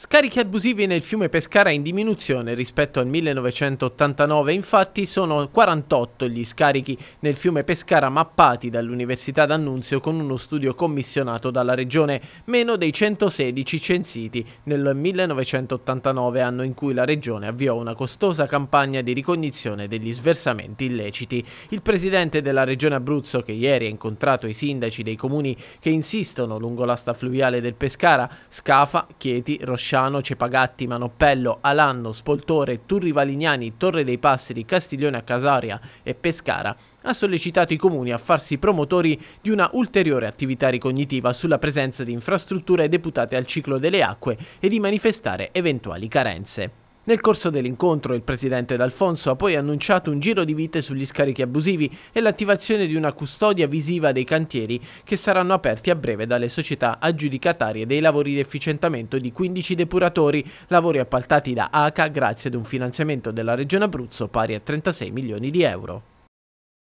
Scarichi abusivi nel fiume Pescara in diminuzione rispetto al 1989, infatti sono 48 gli scarichi nel fiume Pescara mappati dall'Università d'Annunzio con uno studio commissionato dalla Regione, meno dei 116 censiti nel 1989, anno in cui la Regione avviò una costosa campagna di ricognizione degli sversamenti illeciti. Il presidente della Regione Abruzzo, che ieri ha incontrato i sindaci dei comuni che insistono lungo l'asta fluviale del Pescara, Scafa, Chieti, Rosciano, Bresciano, Cepagatti, Manoppello, Alanno, Spoltore, Turri Valignani, Torre dei Passeri, Castiglione a Casaria e Pescara, ha sollecitato i comuni a farsi promotori di una ulteriore attività ricognitiva sulla presenza di infrastrutture deputate al ciclo delle acque e di manifestare eventuali carenze. Nel corso dell'incontro il presidente D'Alfonso ha poi annunciato un giro di vite sugli scarichi abusivi e l'attivazione di una custodia visiva dei cantieri che saranno aperti a breve dalle società aggiudicatarie dei lavori di efficientamento di 15 depuratori, lavori appaltati da ACA grazie ad un finanziamento della Regione Abruzzo pari a 36 milioni di euro.